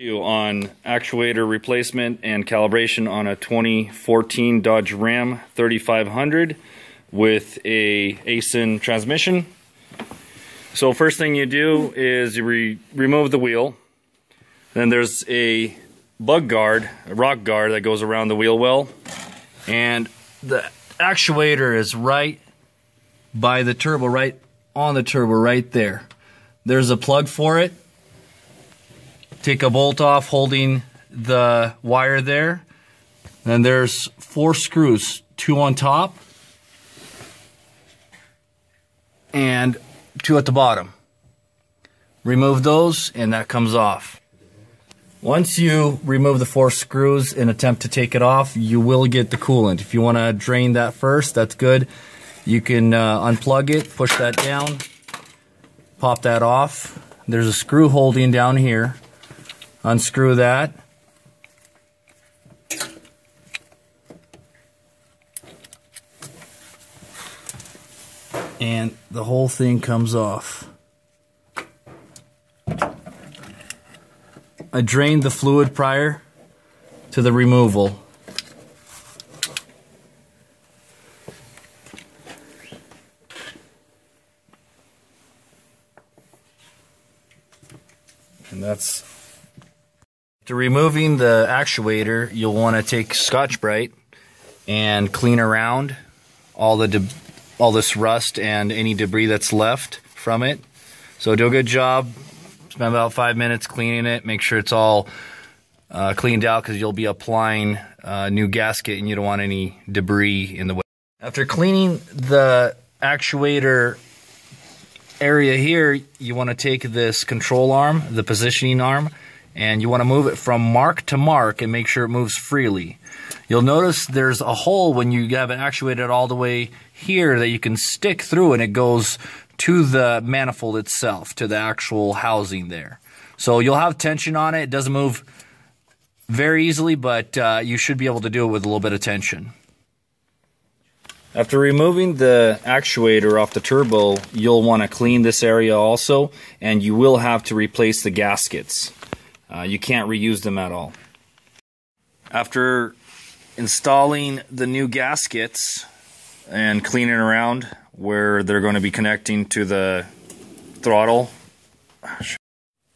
on actuator replacement and calibration on a 2014 Dodge Ram 3500 with a Aisin transmission. So first thing you do is you re remove the wheel. Then there's a bug guard, a rock guard that goes around the wheel well. And the actuator is right by the turbo, right on the turbo, right there. There's a plug for it take a bolt off holding the wire there. Then there's four screws, two on top and two at the bottom. Remove those and that comes off. Once you remove the four screws and attempt to take it off, you will get the coolant. If you want to drain that first, that's good. You can uh, unplug it, push that down, pop that off. There's a screw holding down here unscrew that. And the whole thing comes off. I drained the fluid prior to the removal. And that's after removing the actuator, you'll want to take Scotch-Brite and clean around all the all this rust and any debris that's left from it. So do a good job. Spend about five minutes cleaning it. Make sure it's all uh, cleaned out because you'll be applying a new gasket and you don't want any debris in the way. After cleaning the actuator area here, you want to take this control arm, the positioning arm, and you want to move it from mark to mark and make sure it moves freely. You'll notice there's a hole when you have it actuated all the way here that you can stick through and it goes to the manifold itself, to the actual housing there. So you'll have tension on it. It doesn't move very easily, but uh, you should be able to do it with a little bit of tension. After removing the actuator off the turbo, you'll want to clean this area also, and you will have to replace the gaskets. Uh, you can't reuse them at all. After installing the new gaskets and cleaning around where they're going to be connecting to the throttle,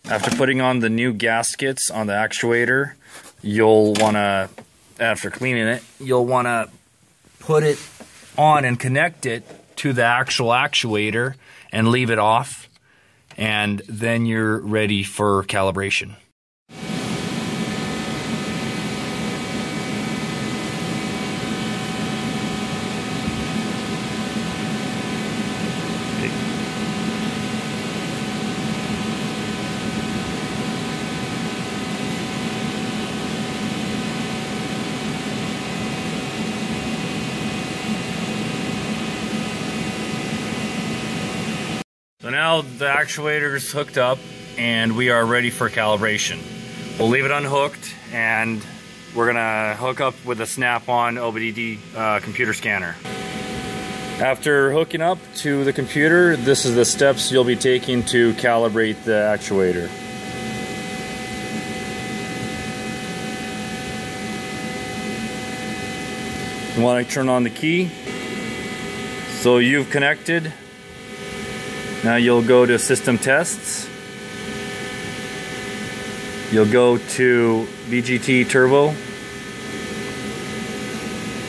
after putting on the new gaskets on the actuator, you'll want to, after cleaning it, you'll want to put it on and connect it to the actual actuator and leave it off, and then you're ready for calibration. So now the actuator is hooked up and we are ready for calibration. We'll leave it unhooked and we're gonna hook up with a snap-on OBD uh, computer scanner. After hooking up to the computer, this is the steps you'll be taking to calibrate the actuator. You want to turn on the key. So you've connected now you'll go to system tests. You'll go to VGT Turbo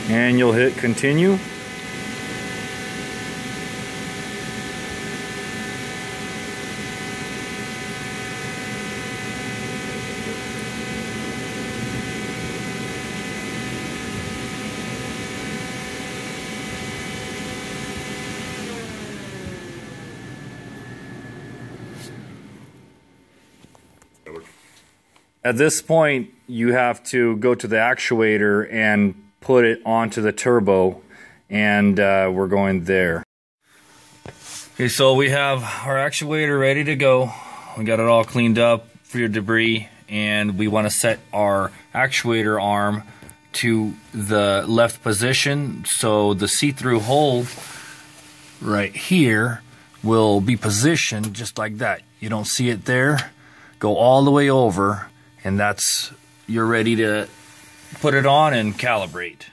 and you'll hit continue. At this point, you have to go to the actuator and put it onto the turbo, and uh, we're going there. Okay, so we have our actuator ready to go. We got it all cleaned up for your debris, and we want to set our actuator arm to the left position so the see-through hole right here will be positioned just like that. You don't see it there. Go all the way over and that's you're ready to put it on and calibrate.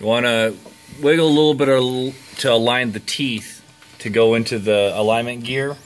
You want to wiggle a little bit to align the teeth to go into the alignment gear.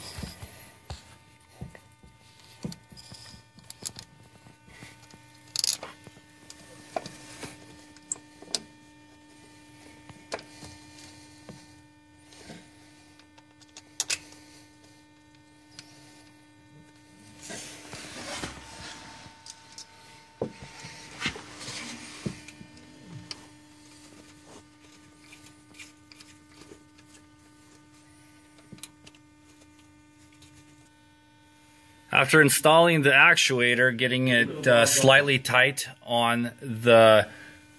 After installing the actuator, getting it uh, slightly tight on the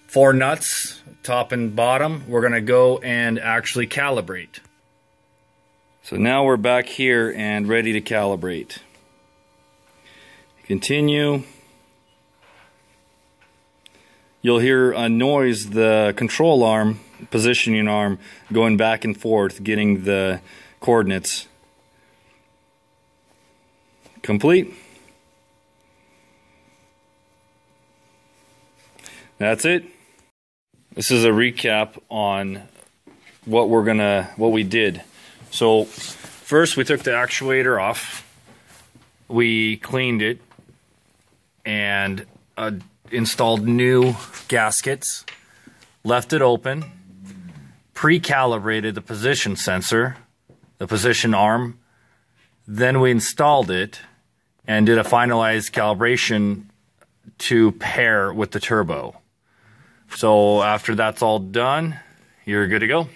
four nuts, top and bottom, we're to go and actually calibrate. So now we're back here and ready to calibrate. Continue. You'll hear a noise, the control arm, positioning arm, going back and forth, getting the coordinates complete. That's it. This is a recap on what we're gonna what we did. So first we took the actuator off. We cleaned it and uh, installed new gaskets. Left it open. Pre-calibrated the position sensor, the position arm. Then we installed it and did a finalized calibration to pair with the turbo. So after that's all done, you're good to go.